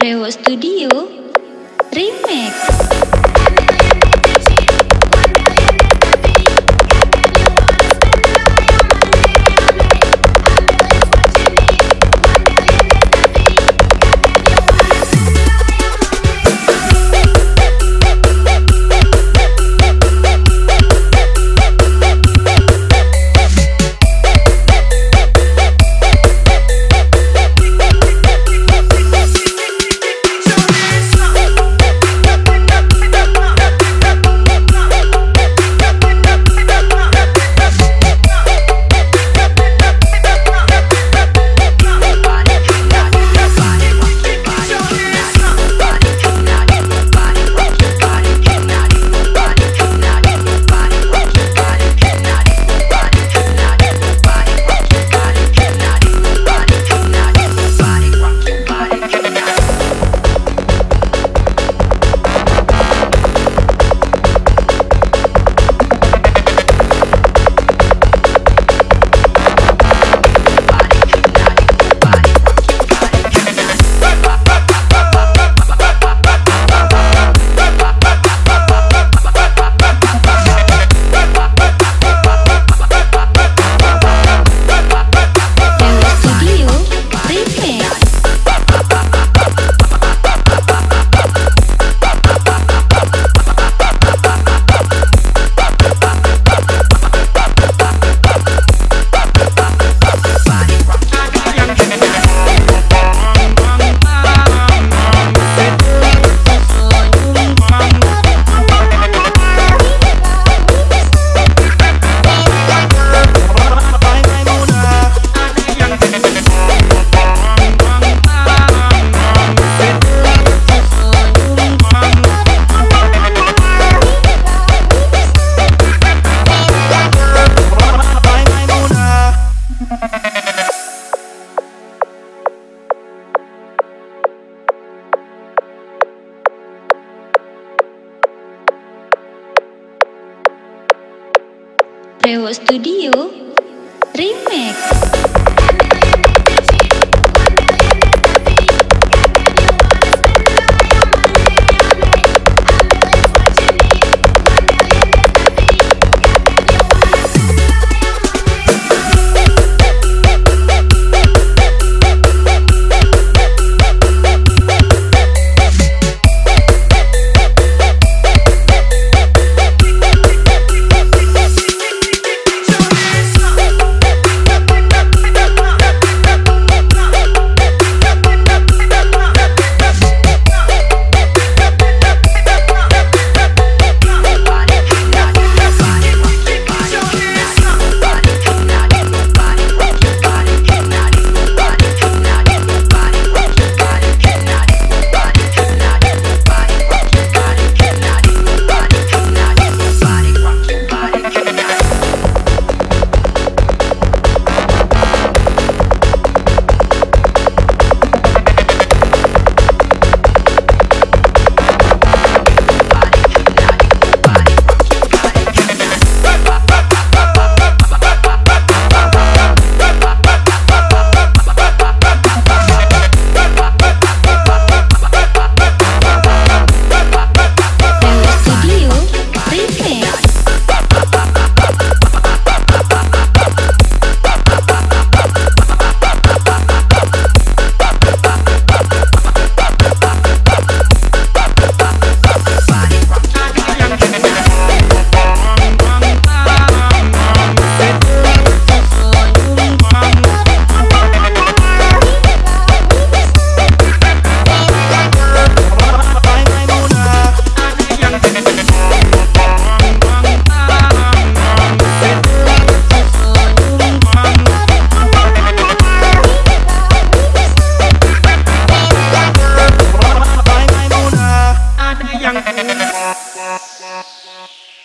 Rewo Studio Remix Rewo Studio Remix なあ。